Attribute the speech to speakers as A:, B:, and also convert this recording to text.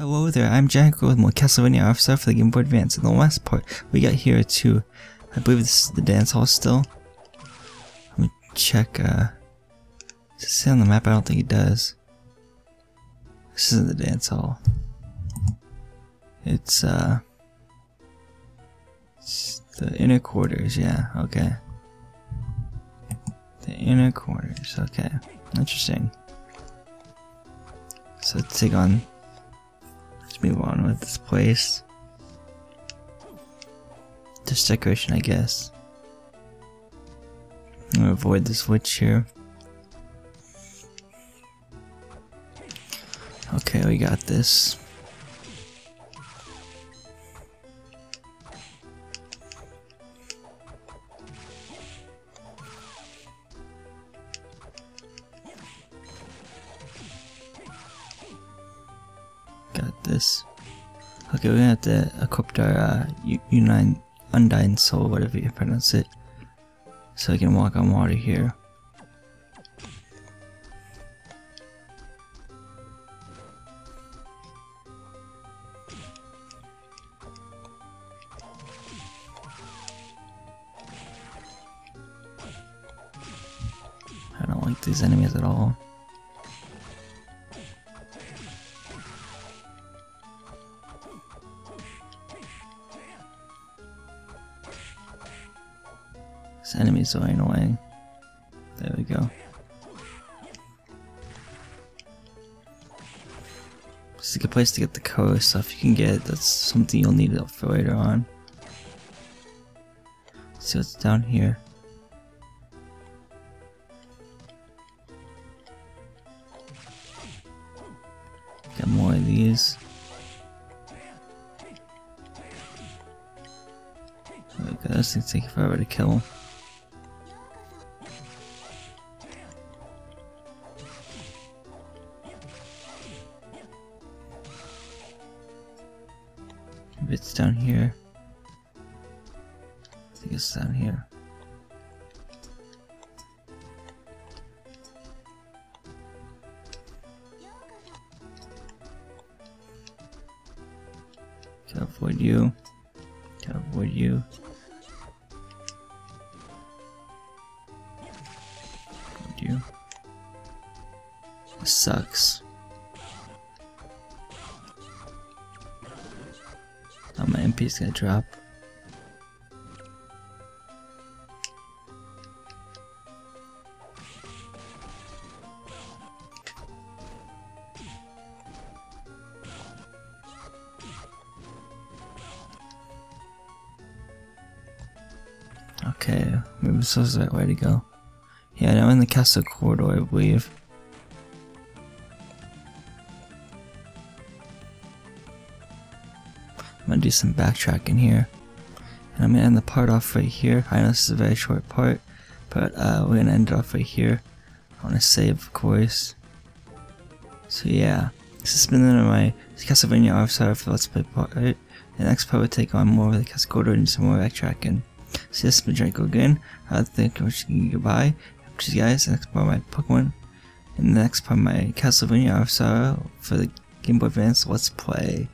A: Hello there, I'm Jack with more Castlevania Aria of Sorrow for the Game Boy Advance. In the last part, we got here to, I believe this is the dance hall still. Let me check, uh, does it say on the map? I don't think it does. This isn't the dance hall. It's, uh, it's the inner quarters, yeah, okay. The inner quarters, okay. Interesting. So let's take on Move on with this place. Just decoration, I guess. I'm gonna avoid this witch here. Okay, we got this. This. Okay, we're gonna have to equip our uh, Undying, Undying Soul, whatever you pronounce it, so we can walk on water here. I don't like these enemies at all. This enemy's annoying. There we go. This is a good place to get the code stuff you can get. That's something you'll need for later on. Let's see what's down here. Got more of these. Okay, those things take forever to kill. It's down here. I think it's down here. Can avoid you. Can avoid you. Avoid you. This sucks. MP is gonna drop. Okay, maybe this is the right way to go. Yeah, now in the castle corridor, I believe. Gonna do some backtracking here. And I'm gonna end the part off right here. I know this is a very short part, but uh, we're gonna end it off right here. I wanna save, of course. So yeah, this has been another my Castlevania Aria of Sorrow for Let's Play part. The next part will take on more of the Castle and some more backtracking. So this has been Draco again. I'd thank you for goodbye. See you guys next part my Pokemon. And the next part my Castlevania Aria of Sorrow for the Game Boy Advance Let's Play.